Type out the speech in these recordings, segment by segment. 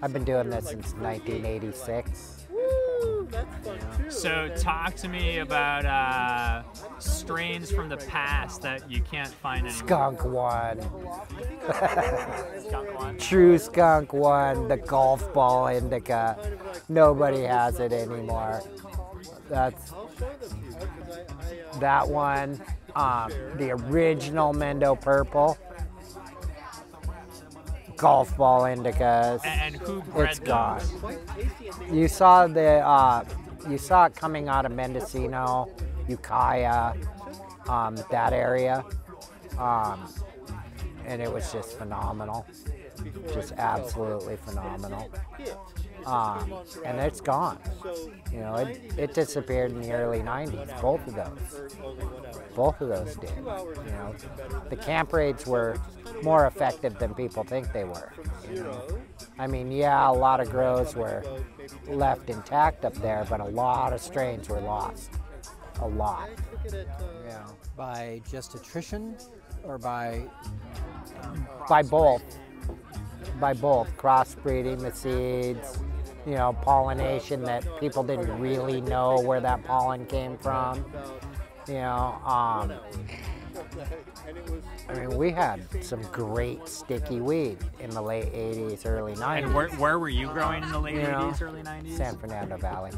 I've been doing this since 1986. Woo, that's fun too. So talk to me about uh, strains from the past that you can't find anymore. Skunk one, Skunk one. true skunk one, the golf ball indica. Nobody has it anymore. That's I'll show them to you because I, I uh, that one. Um, the original Mendo purple. Golf ball indicas. And, and who bred It's gone. quite tasty and they You saw the uh, you saw it coming out of Mendocino, Ukiah, um, that area, um, and it was just phenomenal, just absolutely phenomenal. Um, and it's gone. You know, it, it disappeared in the early 90s. Both of those, for only one hour. both of those did. You know, the CAMP raids were more effective than people think they were. Zero. I mean, yeah, a lot of grows were left intact up there, but a lot of strains were lost. A lot. Look at it. Yeah. By just attrition or by By both. By both. Crossbreeding the seeds, you know, pollination that people didn't really know where that pollen came from. You know, um, and it was I mean, we had some great sticky weed in the late 80s, early 90s. And where, where were you growing in the late You know, 80s, early 90s? San Fernando Valley.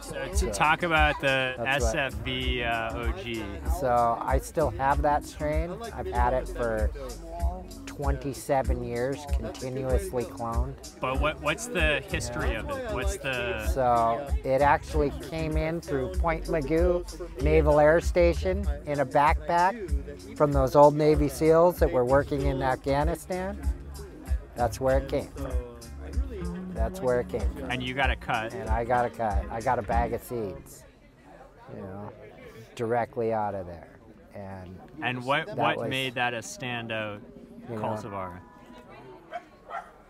So to talk about the. SFV uh, OG. So I still have that strain. I've had it for 27 years, continuously cloned. But what what's the history of it? What's the So it actually came in through Point Mugu Naval Air Station in a backpack from those old Navy SEALs that were working in Afghanistan. That's where it came from. That's where it came from. and you got a cut? And I got a cut. I got a bag of seeds, you know, directly out of there. And And what what was- made that a standout You cultivar?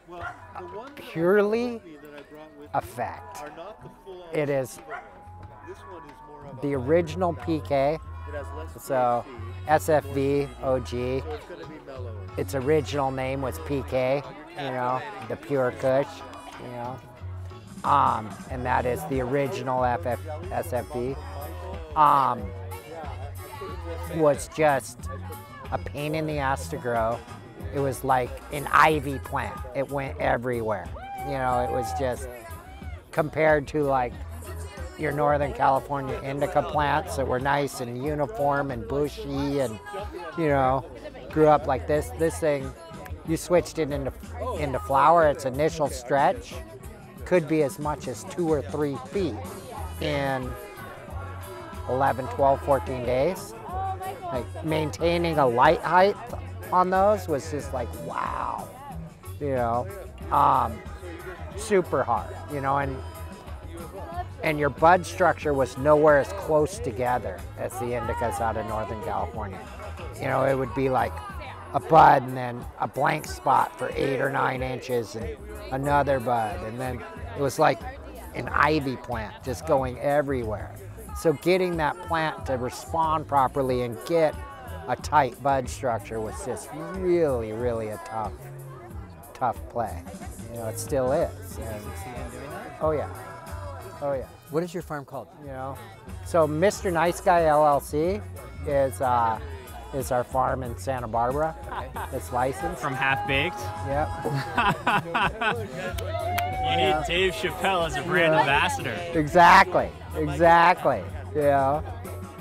well, the one that purely a I brought with effect. are not the full It is This one is more of the original PK, It has less so SFV OG. it's going to be mellower. its original name was PK, you know, the pure Kush, you know. Um, and that is the original FF, SFV. Um, was just a pain in the ass to grow. It was like an ivy plant. It went everywhere. You know, it was just compared to like your Northern California indica plants that were nice and uniform and bushy and you know grew up like this. This thing, you switched it into into flower. Its initial stretch could be as much as two or three feet in 11, 12, 14 days. Like maintaining a light height on those was just like wow, you know, um, super hard, you know, and and your bud structure was nowhere as close together as the indicas out of Northern California. You know, it would be like a bud and then a blank spot for eight or nine inches and another bud. And then it was like an ivy plant just going everywhere. So getting that plant to respond properly and get a tight bud structure was just really, really a tough, tough play. You know, it still is. And, oh yeah. Oh yeah. what is your farm called? You know, so Mr. Nice Guy LLC is uh, is our farm in Santa Barbara. It's licensed. From Half Baked? Yep. You need Dave Chappelle as a brand Yeah. ambassador. Exactly. Exactly. You know,